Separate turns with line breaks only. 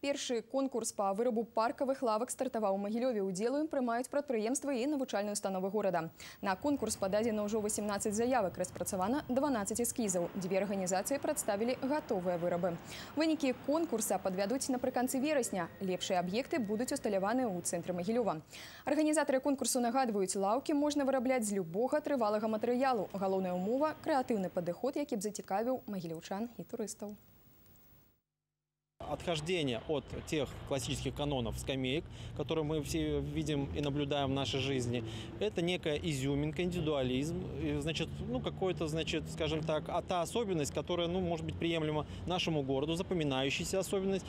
Першы конкурс па вырабу паркавых лавак стартаваў у Магілёве. Удзел у ім прымаюць прадпрыемствы і навучальныя установы горада. На конкурс пададзена ўжо 18 заявак, распрацавана 12 эскізаў. Дзве арганізацыі прадставілі гатовыя вырабы. Вынікі конкурса падвядуць напрыканцы верасня. Лепшыя аб'екты будуць усталяваны ў цэнтры Магілёва. Арганізатары конкурсу нагадваюць, лаўкі можна вырабляць з любога трывалага матэрыялу. Галоўная умова крэатыўны падыход, які б зацікавіў магілёўчан і турыстаў.
Отхождение от тех классических канонов скамеек, которые мы все видим и наблюдаем в нашей жизни, это некая изюминка, индивидуализм, значит, ну, какой-то, значит, скажем так, а та особенность, которая, ну, может быть приемлема нашему городу, запоминающаяся особенность.